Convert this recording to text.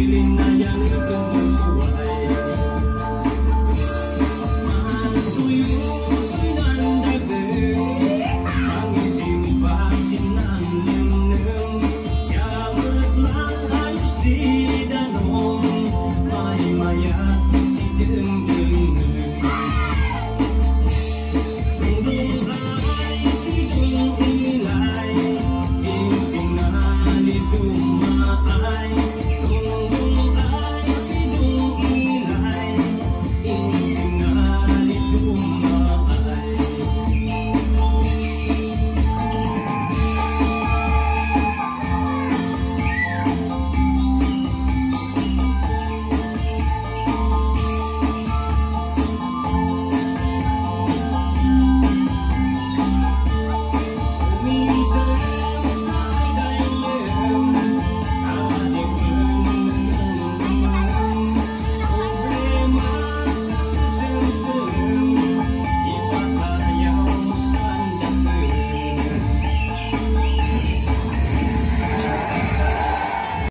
feeling